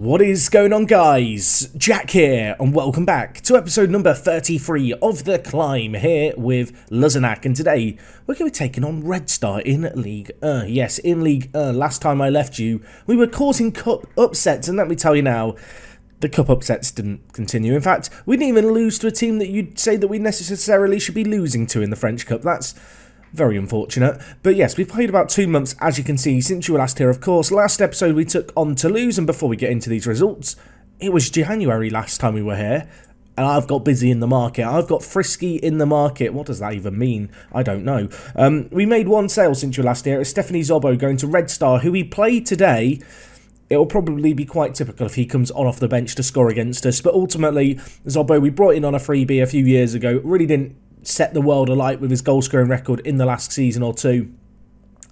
What is going on guys? Jack here and welcome back to episode number 33 of The Climb here with Luzenac and today we're going to be taking on Red Star in League uh, Yes, in League uh, last time I left you we were causing cup upsets and let me tell you now the cup upsets didn't continue. In fact, we didn't even lose to a team that you'd say that we necessarily should be losing to in the French Cup. That's very unfortunate. But yes, we've played about two months, as you can see, since you were last here, of course. Last episode we took on Toulouse, and before we get into these results, it was January last time we were here. And I've got busy in the market. I've got frisky in the market. What does that even mean? I don't know. Um, we made one sale since you were last here. It's Stephanie Zobo going to Red Star, who we played today it will probably be quite typical if he comes on off the bench to score against us. But ultimately, Zobo, we brought in on a freebie a few years ago, really didn't set the world alight with his goal scoring record in the last season or two.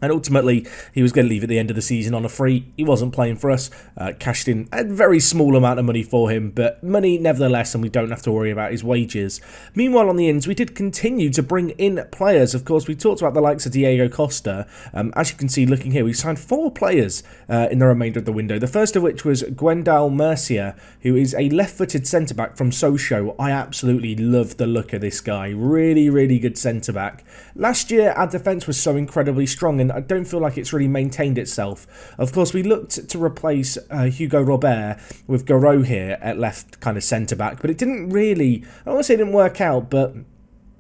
And ultimately, he was going to leave at the end of the season on a free. He wasn't playing for us. Uh, cashed in a very small amount of money for him, but money nevertheless, and we don't have to worry about his wages. Meanwhile, on the ins, we did continue to bring in players. Of course, we talked about the likes of Diego Costa. Um, as you can see, looking here, we signed four players uh, in the remainder of the window. The first of which was Gwendal Mercier, who is a left-footed centre-back from Sochaux. I absolutely love the look of this guy. Really, really good centre-back. Last year, our defence was so incredibly strong, and I don't feel like it's really maintained itself. Of course, we looked to replace uh, Hugo Robert with Garot here at left kind of centre back, but it didn't really, I don't want to say it didn't work out, but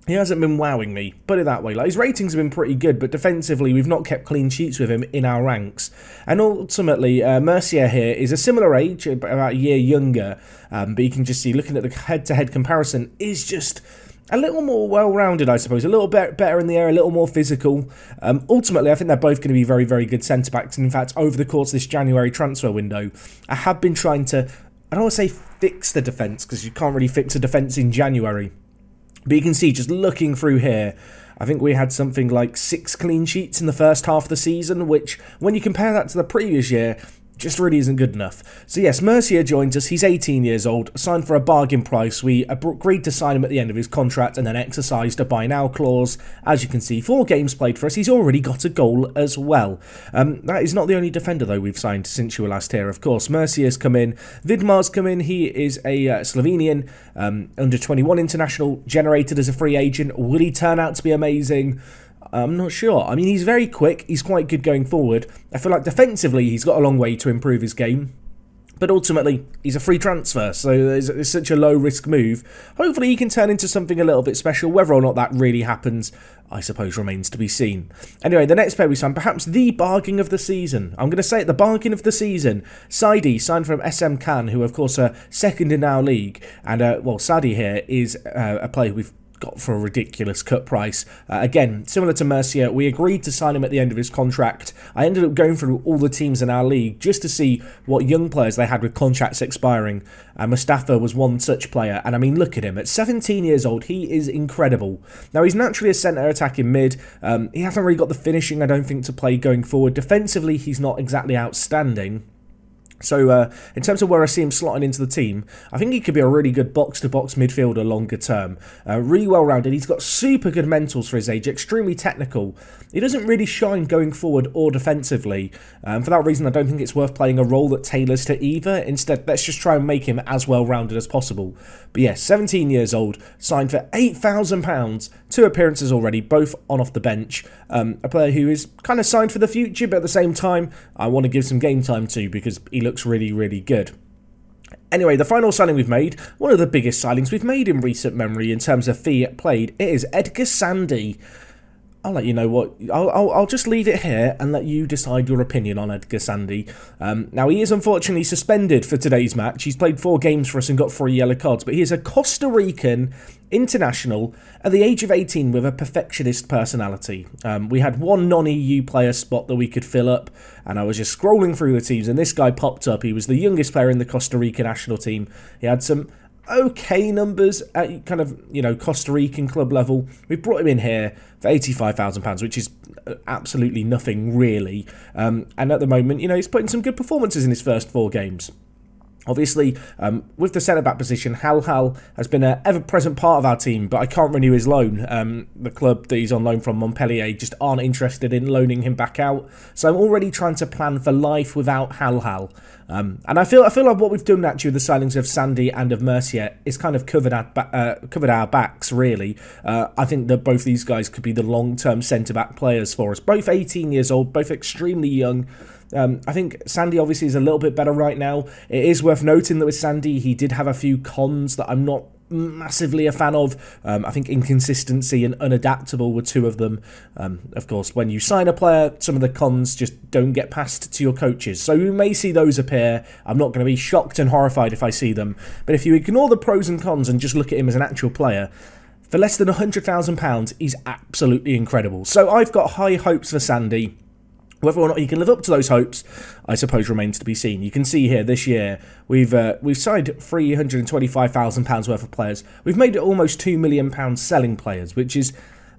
he hasn't been wowing me, put it that way. Like his ratings have been pretty good, but defensively we've not kept clean sheets with him in our ranks. And ultimately, uh, Mercier here is a similar age, about a year younger, um, but you can just see looking at the head-to-head -head comparison is just a little more well-rounded, I suppose, a little bit better in the air, a little more physical. Um, ultimately, I think they're both going to be very, very good centre-backs. And in fact, over the course of this January transfer window, I have been trying to, I don't want to say fix the defence, because you can't really fix a defence in January. But you can see, just looking through here, I think we had something like six clean sheets in the first half of the season, which, when you compare that to the previous year, just really isn't good enough. So yes, Mercier joins us. He's 18 years old, signed for a bargain price. We agreed to sign him at the end of his contract and then exercised a buy now clause. As you can see, four games played for us. He's already got a goal as well. Um, that is not the only defender though we've signed since you were last here. Of course, Mercier's come in. Vidmar's come in. He is a uh, Slovenian um, under 21 international, generated as a free agent. Will he turn out to be amazing? I'm not sure. I mean, he's very quick. He's quite good going forward. I feel like defensively, he's got a long way to improve his game. But ultimately, he's a free transfer, so it's such a low risk move. Hopefully, he can turn into something a little bit special. Whether or not that really happens, I suppose, remains to be seen. Anyway, the next player we signed, perhaps the bargain of the season. I'm going to say it, the bargain of the season. Saidi, signed from SM Caen, who, of course, are second in our league. And, uh, well, Saidi here is uh, a player we've got for a ridiculous cut price. Uh, again, similar to Mercier, we agreed to sign him at the end of his contract. I ended up going through all the teams in our league just to see what young players they had with contracts expiring. Uh, Mustafa was one such player, and I mean, look at him. At 17 years old, he is incredible. Now, he's naturally a centre attacking mid. Um, he hasn't really got the finishing, I don't think, to play going forward. Defensively, he's not exactly outstanding. So, uh, in terms of where I see him slotting into the team, I think he could be a really good box-to-box midfielder longer term. Uh, really well-rounded. He's got super good mentals for his age, extremely technical. He doesn't really shine going forward or defensively. Um, for that reason, I don't think it's worth playing a role that tailors to either. Instead, let's just try and make him as well-rounded as possible. But yes, 17 years old, signed for £8,000, two appearances already, both on off the bench. Um, a player who is kind of signed for the future, but at the same time, I want to give some game time to because he looks really, really good. Anyway, the final signing we've made, one of the biggest signings we've made in recent memory in terms of fee played, it is Edgar Sandy. I'll let you know what. I'll, I'll, I'll, just leave it here and let you decide your opinion on Edgar Sandy. Um, now, he is unfortunately suspended for today's match. He's played four games for us and got three yellow cards, but he is a Costa Rican international at the age of 18 with a perfectionist personality. Um, we had one non EU player spot that we could fill up, and I was just scrolling through the teams, and this guy popped up. He was the youngest player in the Costa Rica national team. He had some okay numbers at kind of, you know, Costa Rican club level. We've brought him in here for £85,000, which is uh, absolutely nothing really. Um, and at the moment, you know, he's putting some good performances in his first four games. Obviously, um, with the centre back position, Hal Hal has been an ever present part of our team, but I can't renew his loan. Um, the club that he's on loan from, Montpellier, just aren't interested in loaning him back out. So I'm already trying to plan for life without Hal Hal. Um, and I feel I feel like what we've done actually with the signings of Sandy and of Mercier is kind of covered our uh, covered our backs really. Uh, I think that both these guys could be the long term centre back players for us. Both 18 years old, both extremely young. Um, I think Sandy obviously is a little bit better right now. It is worth noting that with Sandy, he did have a few cons that I'm not massively a fan of. Um, I think inconsistency and unadaptable were two of them. Um, of course, when you sign a player, some of the cons just don't get passed to your coaches. So you may see those appear. I'm not going to be shocked and horrified if I see them. But if you ignore the pros and cons and just look at him as an actual player, for less than £100,000, he's absolutely incredible. So I've got high hopes for Sandy. Whether or not he can live up to those hopes, I suppose, remains to be seen. You can see here this year we've uh, we've signed three hundred and twenty five thousand pounds worth of players. We've made it almost two million pounds selling players, which is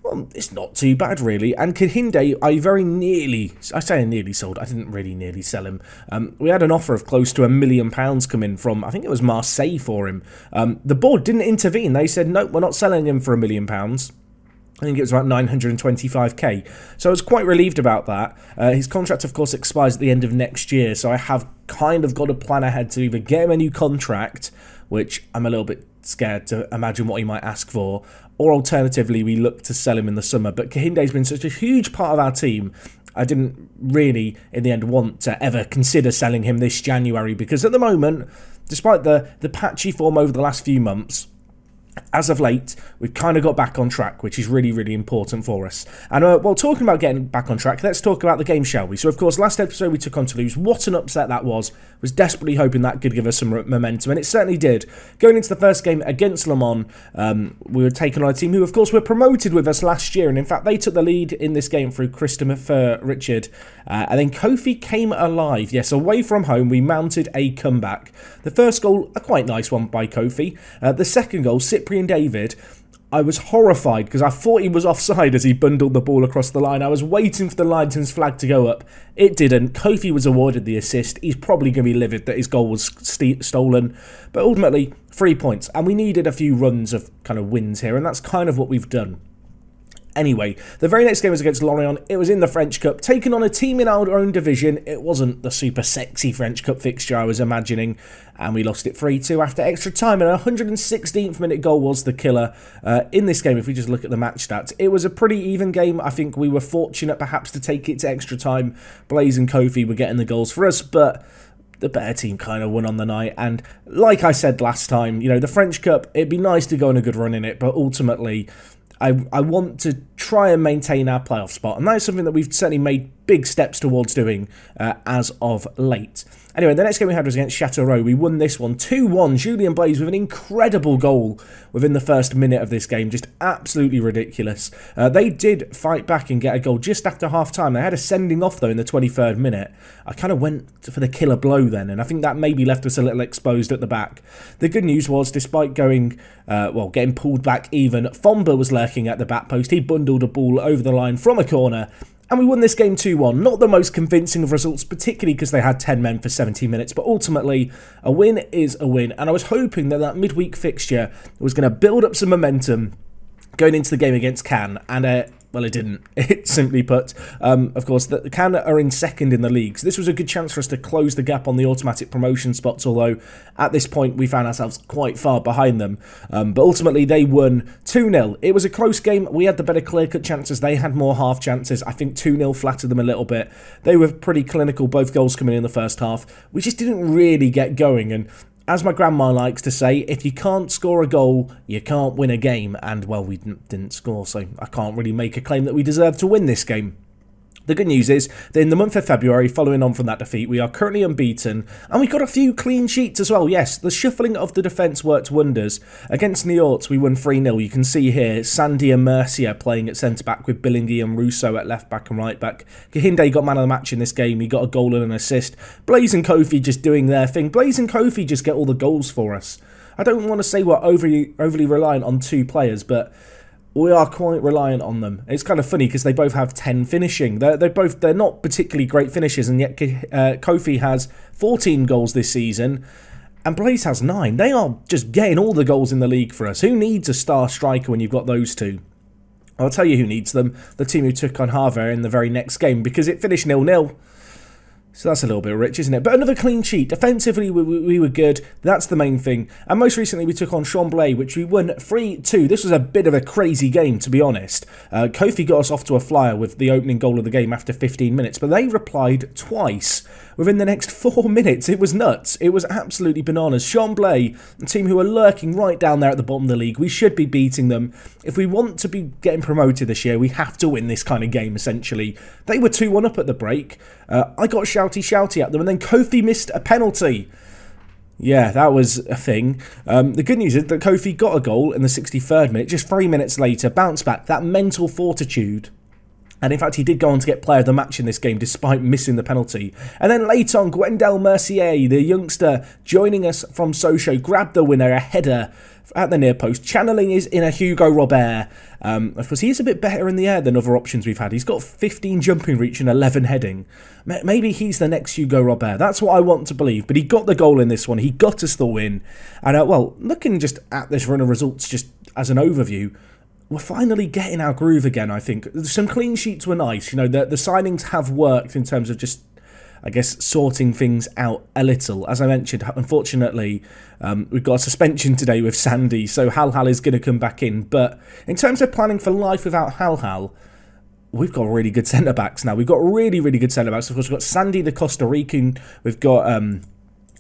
well, it's not too bad really. And Kehinde, I very nearly, I say nearly sold. I didn't really nearly sell him. Um, we had an offer of close to a million pounds come in from, I think it was Marseille for him. Um, the board didn't intervene. They said no, we're not selling him for a million pounds. I think it was about 925k. So I was quite relieved about that. Uh, his contract, of course, expires at the end of next year, so I have kind of got a plan ahead to either get him a new contract, which I'm a little bit scared to imagine what he might ask for, or alternatively, we look to sell him in the summer. But Kehinde's been such a huge part of our team. I didn't really, in the end, want to ever consider selling him this January because at the moment, despite the, the patchy form over the last few months, as of late, we've kind of got back on track, which is really, really important for us. And uh, while talking about getting back on track, let's talk about the game, shall we? So, of course, last episode we took on Toulouse. What an upset that was. Was desperately hoping that could give us some momentum, and it certainly did. Going into the first game against Le Mans, um, we were taking on a team who, of course, were promoted with us last year, and in fact, they took the lead in this game through Christopher Richard. Uh, and then Kofi came alive. Yes, away from home, we mounted a comeback. The first goal, a quite nice one by Kofi. Uh, the second goal, Cyprian David. I was horrified because I thought he was offside as he bundled the ball across the line. I was waiting for the linesman's flag to go up. It didn't. Kofi was awarded the assist. He's probably going to be livid that his goal was st stolen. But ultimately, three points. And we needed a few runs of kind of wins here, and that's kind of what we've done. Anyway, the very next game was against Lorient. It was in the French Cup, taking on a team in our own division. It wasn't the super sexy French Cup fixture I was imagining, and we lost it 3-2 after extra time. And a 116th minute goal was the killer uh, in this game. If we just look at the match stats, it was a pretty even game. I think we were fortunate perhaps to take it to extra time. Blaise and Kofi were getting the goals for us, but the better team kind of won on the night. And like I said last time, you know, the French Cup, it'd be nice to go on a good run in it, but ultimately I, I want to try and maintain our playoff spot, and that is something that we've certainly made big steps towards doing uh, as of late. Anyway, the next game we had was against Châteauroux. We won this one 2 1. Julian Blaise with an incredible goal within the first minute of this game. Just absolutely ridiculous. Uh, they did fight back and get a goal just after half time. They had a sending off, though, in the 23rd minute. I kind of went for the killer blow then, and I think that maybe left us a little exposed at the back. The good news was, despite going, uh, well, getting pulled back even, Fomba was lurking at the back post. He bundled a ball over the line from a corner and we won this game 2 1. Not the most convincing of results, particularly because they had 10 men for 17 minutes, but ultimately, a win is a win. And I was hoping that that midweek fixture was going to build up some momentum going into the game against Caen, and uh, well, it didn't. It simply put, um, of course, the Caen are in second in the league. So this was a good chance for us to close the gap on the automatic promotion spots. Although at this point we found ourselves quite far behind them. Um, but ultimately they won 2 0. It was a close game. We had the better clear cut chances. They had more half chances. I think 2 0 flattered them a little bit. They were pretty clinical, both goals coming in the first half. We just didn't really get going. And as my grandma likes to say, if you can't score a goal, you can't win a game. And, well, we didn't score, so I can't really make a claim that we deserve to win this game. The good news is that in the month of February, following on from that defeat, we are currently unbeaten, and we got a few clean sheets as well. Yes, the shuffling of the defence worked wonders. Against Niort, we won 3 0. You can see here Sandy and Mercier playing at centre back with Billingy and Russo at left back and right back. Kehinde got man of the match in this game. He got a goal and an assist. Blaise and Kofi just doing their thing. Blaise and Kofi just get all the goals for us. I don't want to say we're overly, overly reliant on two players, but we are quite reliant on them. It's kind of funny because they both have 10 finishing. They're, they're both they're not particularly great finishes, and yet uh, Kofi has 14 goals this season. and Blaise has nine. They are just getting all the goals in the league for us. Who needs a star striker when you've got those two? I'll tell you who needs them. The team who took on Harvard in the very next game because it finished nil-nil. So that's a little bit rich, isn't it? But another clean sheet. Defensively, we, we, we, were good. That's the main thing. And most recently, we took on Chambly, which we won 3-2. This was a bit of a crazy game, to be honest. Uh, Kofi got us off to a flyer with the opening goal of the game after 15 minutes, but they replied twice within the next four minutes. It was nuts. It was absolutely bananas. Chambly, a team who are lurking right down there at the bottom of the league, we should be beating them. If we want to be getting promoted this year, we have to win this kind of game, essentially. They were 2 1 up at the break. Uh, I got shouty shouty at them, and then Kofi missed a penalty. Yeah, that was a thing. Um, the good news is that Kofi got a goal in the 63rd minute, just three minutes later, bounce back. That mental fortitude and in fact, he did go on to get player of the match in this game despite missing the penalty. And then late on, Gwendal Mercier, the youngster joining us from Sochaux, grabbed the winner, a header at the near post, channeling his inner Hugo Robert. Um, of course, he is a bit better in the air than other options we've had. He's got 15 jumping reach and 11 heading. Maybe he's the next Hugo Robert. That's what I want to believe. But he got the goal in this one. He got us the win. And, uh, well, looking just at this run of results just as an overview, we're finally getting our groove again, I think. Some clean sheets were nice. You know, the, the signings have worked in terms of just, I guess, sorting things out a little. As I mentioned, unfortunately, um, we've got a suspension today with Sandy, so Hal Hal is going to come back in. But in terms of planning for life without Hal Hal, we've got really good centre backs now. We've got really, really good centre backs. Of course, we've got Sandy the Costa Rican. We've got. Um,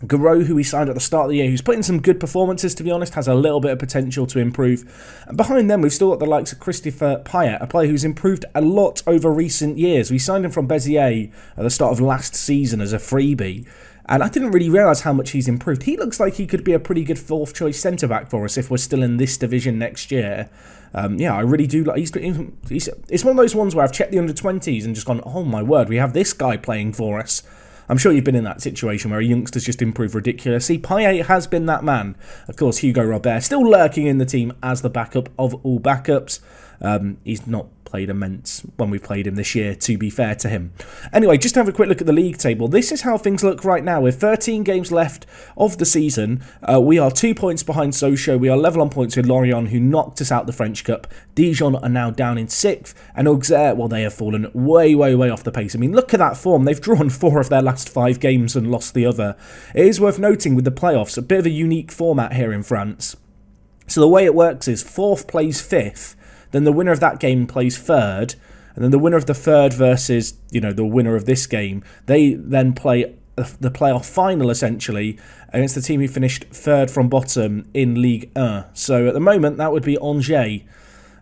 Garou, who we signed at the start of the year, who's put in some good performances, to be honest, has a little bit of potential to improve. And behind them, we've still got the likes of Christopher Payet, a player who's improved a lot over recent years. We signed him from Béziers at the start of last season as a freebie. And I didn't really realise how much he's improved. He looks like he could be a pretty good fourth choice centre back for us if we're still in this division next year. Um, yeah, I really do like. He's, he's, it's one of those ones where I've checked the under 20s and just gone, oh my word, we have this guy playing for us. I'm sure you've been in that situation where a youngster's just improved ridiculously. Payet has been that man. Of course, Hugo Robert still lurking in the team as the backup of all backups. Um, he's not played immense when we've played him this year, to be fair to him. Anyway, just have a quick look at the league table. This is how things look right now. With 13 games left of the season, uh, we are two points behind Sochaux. We are level on points with Lorient, who knocked us out the French Cup. Dijon are now down in sixth, and Auxerre, well, they have fallen way, way, way off the pace. I mean, look at that form. They've drawn four of their last five games and lost the other. It is worth noting with the playoffs, a bit of a unique format here in France. So the way it works is fourth plays fifth, then the winner of that game plays third, and then the winner of the third versus you know the winner of this game, they then play the playoff final essentially against the team who finished third from bottom in League 1. So at the moment that would be Angers.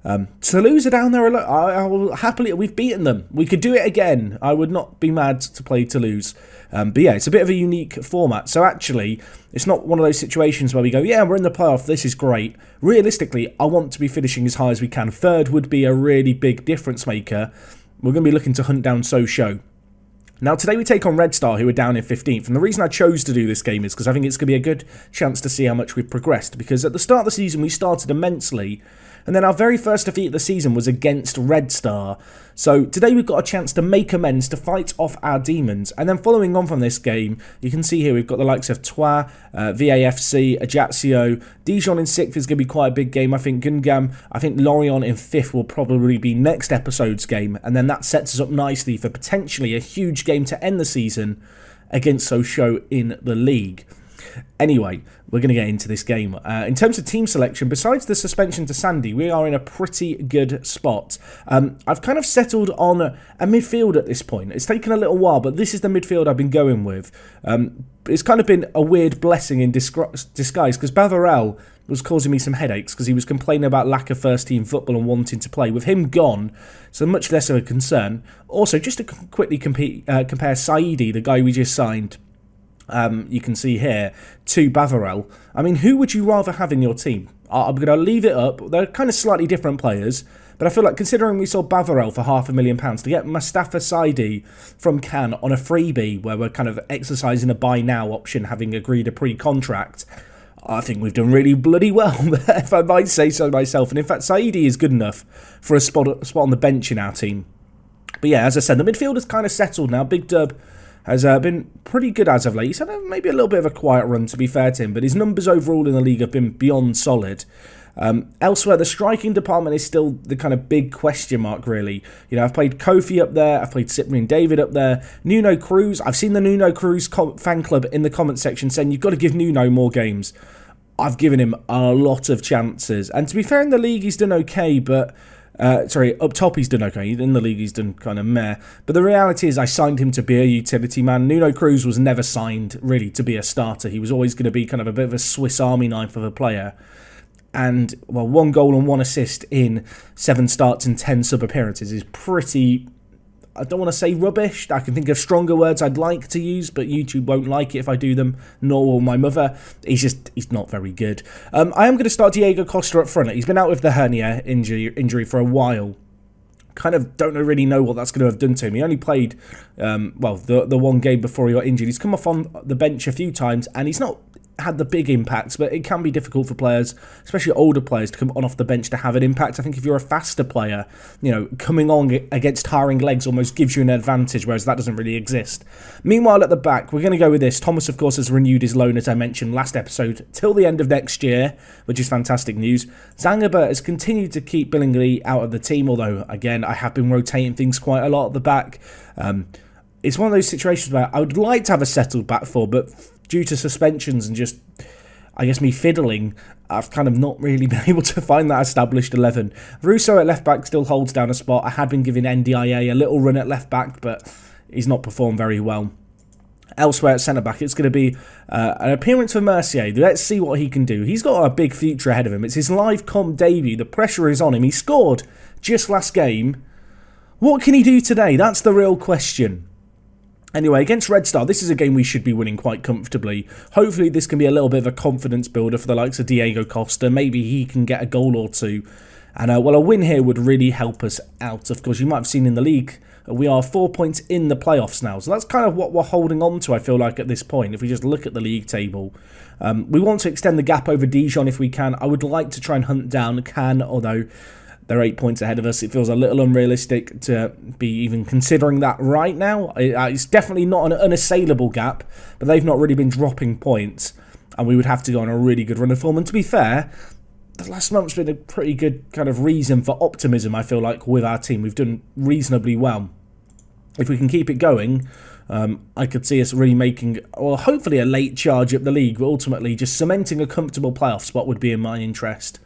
Um, Toulouse are down there. I, I will happily. We've beaten them. We could do it again. I would not be mad to play Toulouse. Um, but yeah, it's a bit of a unique format. So actually, it's not one of those situations where we go, yeah, we're in the playoff. This is great. Realistically, I want to be finishing as high as we can. Third would be a really big difference maker. We're going to be looking to hunt down Sochaux. Now, today we take on Red Star, who are down in 15th, and the reason I chose to do this game is because I think it's going to be a good chance to see how much we've progressed, because at the start of the season we started immensely, and then our very first defeat of the season was against Red Star. So today we've got a chance to make amends, to fight off our demons. And then following on from this game, you can see here we've got the likes of Troyes, uh, VAFC, Ajaccio. Dijon in 6th is going to be quite a big game. I think Guingamp, I think Lorient in 5th will probably be next episode's game. And then that sets us up nicely for potentially a huge game to end the season against Sochaux in the league. Anyway, we're going to get into this game. Uh, in terms of team selection, besides the suspension to Sandy, we are in a pretty good spot. Um, I've kind of settled on a, a, midfield at this point. It's taken a little while, but this is the midfield I've been going with. Um, it's kind of been a weird blessing in disguise because Bavarel was causing me some headaches because he was complaining about lack of first team football and wanting to play. With him gone, so much less of a concern. Also, just to quickly compete, uh, compare Saidi, the guy we just signed um, you can see here, to Bavarel. I mean, who would you rather have in your team? I'm going to leave it up. They're kind of slightly different players, but I feel like considering we sold Bavarel for half a million pounds to get Mustafa Saidi from Caen on a freebie, where we're kind of exercising a buy now option, having agreed a pre-contract, I think we've done really bloody well, if I might say so myself. And in fact, Saidi is good enough for a spot, spot on the bench in our team. But yeah, as I said, the midfield is kind of settled now. Big Dub has uh, been pretty good as of late. He's had a, maybe a little bit of a quiet run, to be fair to him, but his numbers overall in the league have been beyond solid. Um, elsewhere, the striking department is still the kind of big question mark, really. You know, I've played Kofi up there, I've played Cyprian David up there, Nuno Cruz. I've seen the Nuno Cruz fan club in the comment section saying you've got to give Nuno more games. I've given him a lot of chances, and to be fair, in the league he's done okay, but. Uh, sorry, up top he's done okay. In the league he's done kind of meh. But the reality is I signed him to be a utility man. Nuno Cruz was never signed really to be a starter. He was always going to be kind of a bit of a Swiss Army knife of a player and well, one goal and one assist in seven starts and ten sub appearances is pretty. I don't want to say rubbish. I can think of stronger words I'd like to use, but YouTube won't like it if I do them. Nor will my mother. He's just he's not very good. Um, I am going to start Diego Costa up front. He's been out with the hernia injury injury for a while kind of don't really know what that's going to have done to him. He only played, um, well, the the one game before he got injured. He's come off on the bench a few times, and he's not had the big impacts, but it can be difficult for players, especially older players, to come on off the bench to have an impact. I think if you're a faster player, you know, coming on against tiring legs almost gives you an advantage, whereas that doesn't really exist. Meanwhile, at the back, we're going to go with this. Thomas, of course, has renewed his loan, as I mentioned last episode, till the end of next year, which is fantastic news. Zangaba has continued to keep Billingly out of the team, although, again, I have been rotating things quite a lot at the back. Um, it's one of those situations where I would like to have a settled back four, but due to suspensions and just, I guess, me fiddling, I've kind of not really been able to find that established 11. Russo at left back still holds down a spot. I had been giving NDIA a little run at left back, but he's not performed very well. Elsewhere at centre back, it's going to be uh, an appearance for Mercier. Let's see what he can do. He's got a big future ahead of him. It's his live comp debut. The pressure is on him. He scored just last game. What can he do today? That's the real question. Anyway, against Red Star, this is a game we should be winning quite comfortably. Hopefully this can be a little bit of a confidence builder for the likes of Diego Costa. Maybe he can get a goal or two. And, uh, well, a win here would really help us out. Of course, you might have seen in the league, uh, we are four points in the playoffs now. So that's kind of what we're holding on to, I feel like, at this point. If we just look at the league table. Um, we want to extend the gap over Dijon if we can. I would like to try and hunt down Caen, although they're eight points ahead of us. It feels a little unrealistic to be even considering that right now. Uh, it's definitely not an unassailable gap, but they've not really been dropping points, and we would have to go on a really good run of form. And to be fair, the last month's been a pretty good kind of reason for optimism, I feel like, with our team. We've done reasonably well. If we can keep it going, um, I could see us really making, well, hopefully a late charge up the league, but ultimately just cementing a comfortable playoff spot would be in my interest.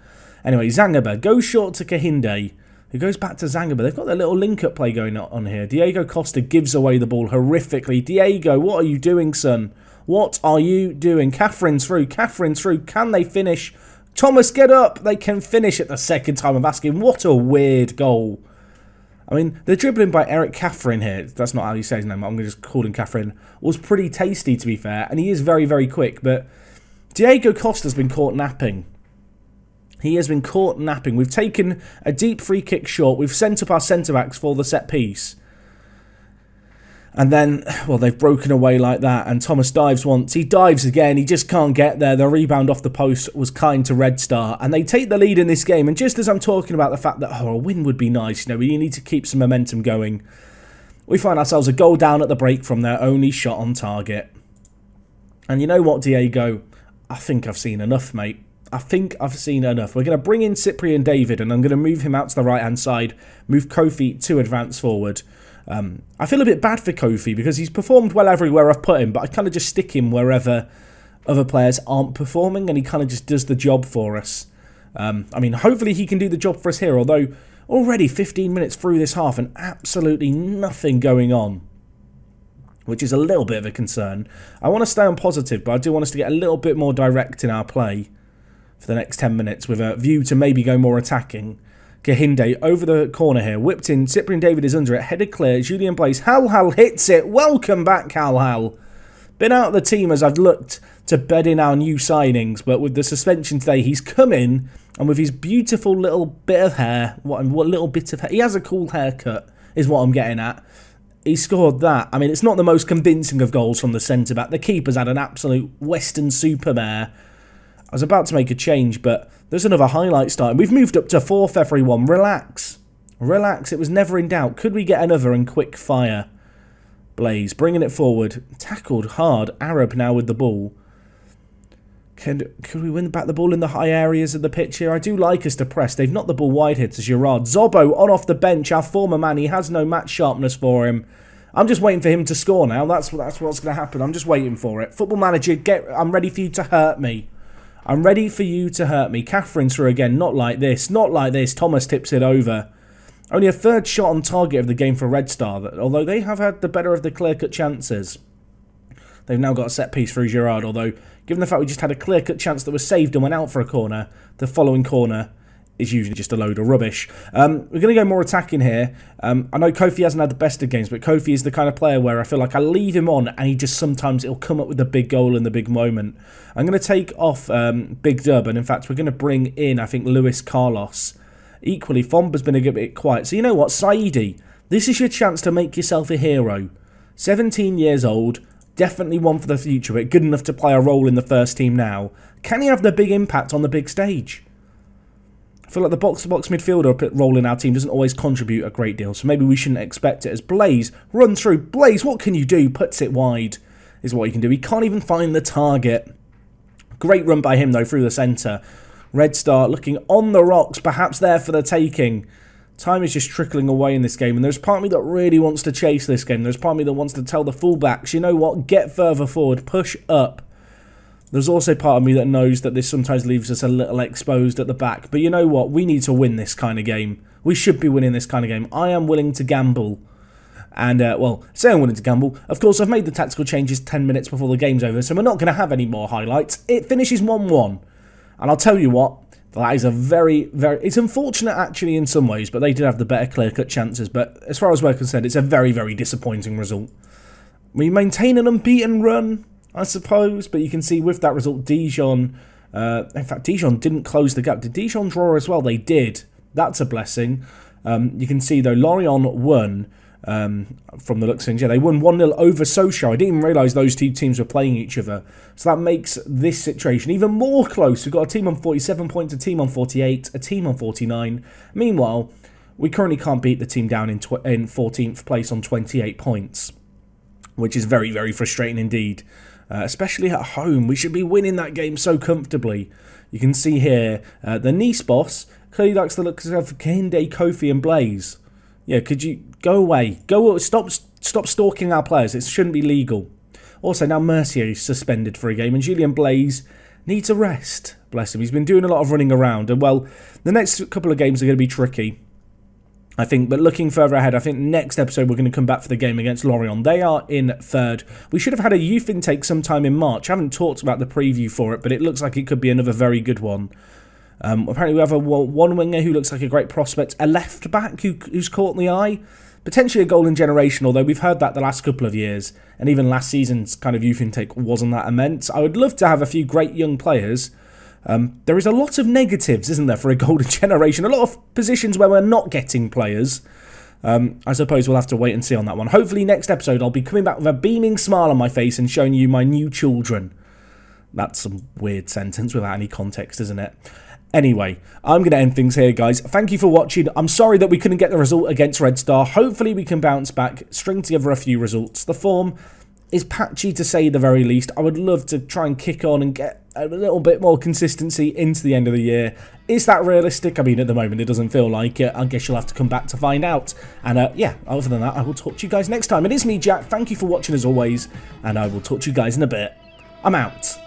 Anyway, Zangaba goes short to Kehinde, who goes back to Zangaba. They've got their little link-up play going on here. Diego Costa gives away the ball horrifically. Diego, what are you doing, son? What are you doing? Catherine's through. Catherine's through. Can they finish? Thomas, get up. They can finish at the second time of asking. What a weird goal. I mean, the dribbling by Eric Catherine here, that's not how you say his name, I'm going to just call him Catherine, was pretty tasty, to be fair, and he is very, very quick, but Diego Costa's been caught napping. He has been caught napping. We've taken a deep free kick short. We've sent up our centre backs for the set piece. And then, well, they've broken away like that. And Thomas dives once. He dives again. He just can't get there. The rebound off the post was kind to Red Star. And they take the lead in this game. And just as I'm talking about the fact that, oh, a win would be nice, you know, we need to keep some momentum going, we find ourselves a goal down at the break from their only shot on target. And you know what, Diego? I think I've seen enough, mate. I think I've seen enough. We're going to bring in Cyprian David and I'm going to move him out to the right-hand side, move Kofi to advance forward. Um, I feel a bit bad for Kofi because he's performed well everywhere I've put him, but I kind of just stick him wherever other players aren't performing and he kind of just does the job for us. Um, I mean, hopefully he can do the job for us here, although already 15 minutes through this half and absolutely nothing going on which is a little bit of a concern. I want to stay on positive, but I do want us to get a little bit more direct in our play for the next 10 minutes with a view to maybe go more attacking. Kehinde over the corner here, whipped in. Cyprian David is under it, headed clear. Julian Blaise. Hal Hal hits it. Welcome back, Hal Hal. Been out of the team as I've looked to bed in our new signings, but with the suspension today, he's come in and with his beautiful little bit of hair, what, what little bit of hair, he has a cool haircut, is what I'm getting at. He scored that. I mean, it's not the most convincing of goals from the centre back. The keeper's had an absolute Weston Super supermare I was about to make a change, but there's another highlight starting. We've moved up to fourth, everyone. Relax. Relax. It was never in doubt. Could we get another in quick fire? Blaise bringing it forward. Tackled hard. Arab now with the ball. Can, could we win back the ball in the high areas of the pitch here? I do like us to press. They've knocked the ball wide to Gerard. Zobo on off the bench. Our former man. He has no match sharpness for him. I'm just waiting for him to score now. That's that's what's going to happen. I'm just waiting for it. Football manager, get. I'm ready for you to hurt me. I'm ready for you to hurt me. Catherine through again. Not like this. Not like this. Thomas tips it over. Only a third shot on target of the game for Red Star, although they have had the better of the clear-cut chances. They've now got a set piece through Gerard, although given the fact we just had a clear-cut chance that was saved and went out for a corner, the following corner is usually just a load of rubbish. Um, we're going to go more attacking here. Um, I know Kofi hasn't had the best of games, but Kofi is the kind of player where I feel like I leave him on and he just sometimes it'll come up with the big goal in the big moment. I'm going to take off um, Big Dub, and in fact, we're going to bring in, I think, Luis Carlos. Equally, Fomba's been a bit quiet. So you know what, Saidi, this is your chance to make yourself a hero. 17 years old, definitely one for the future, but good enough to play a role in the first team now. Can he have the big impact on the big stage? Feel like the box-to-box midfielder role in our team doesn't always contribute a great deal, so maybe we shouldn't expect it as Blaise runs through. Blaise, what can you do? Puts it wide is what he can do. He can't even find the target. Great run by him, though, through the centre. Red Star looking on the rocks, perhaps there for the taking. Time is just trickling away in this game, and there's part of me that really wants to chase this game. There's part of me that wants to tell the fullbacks, you know what, get further forward, push up. There's also part of me that knows that this sometimes leaves us a little exposed at the back. But you know what, we need to win this kind of game. We should be winning this kind of game. I am willing to gamble. And, uh, well, say I'm willing to gamble. Of course, I've made the tactical changes 10 minutes before the game's over, so we're not going to have any more highlights. It finishes 1-1. And I'll tell you what, that is a very, very... It's unfortunate, actually, in some ways, but they did have the better clear-cut chances. But as far as we're concerned, it's a very, very disappointing result. We maintain an unbeaten run, I suppose, but you can see with that result, Dijon... Uh, in fact, Dijon didn't close the gap. Did Dijon draw as well? They did. That's a blessing. Um, you can see, though, Lorient won um, from the looks of things. Yeah, they won 1 0 over Sochaux. I didn't even realise those two teams were playing each other. So that makes this situation even more close. We've got a team on 47 points, a team on 48, a team on 49. Meanwhile, we currently can't beat the team down in, in 14th place on 28 points, which is very, very frustrating indeed. Uh, especially at home, we should be winning that game so comfortably. You can see here uh, the Nice boss clearly likes the looks of Kehinde, Kofi, and Blaise. Yeah, could you go away? Go stop stop stalking our players. It shouldn't be legal. Also, now Mercier is suspended for a game, and Julian Blaise needs a rest. Bless him. He's been doing a lot of running around, and well, the next couple of games are going to be tricky. I think, but looking further ahead, I think next episode we're going to come back for the game against Lorient. They are in third. We should have had a youth intake sometime in March. I haven't talked about the preview for it, but it looks like it could be another very good one. Um, apparently, we have a one winger who looks like a great prospect, a left back who, who's caught in the eye, potentially a golden generation. Although we've heard that the last couple of years, and even last season's kind of youth intake wasn't that immense. I would love to have a few great young players. Um, there is a lot of negatives, isn't there, for a golden generation? A lot of positions where we're not getting players. Um, I suppose we'll have to wait and see on that one. Hopefully, next episode I'll be coming back with a beaming smile on my face and showing you my new children. That's some weird sentence without any context, isn't it? Anyway, I'm going to end things here, guys. Thank you for watching. I'm sorry that we couldn't get the result against Red Star. Hopefully we can bounce back, string together a few results. The form is patchy to say the very least. I would love to try and kick on and get a little bit more consistency into the end of the year. Is that realistic? I mean, at the moment, it doesn't feel like it. I guess you'll have to come back to find out. And uh, yeah, other than that, I will talk to you guys next time. It is me, Jack. Thank you for watching as always, and I will talk to you guys in a bit. I'm out.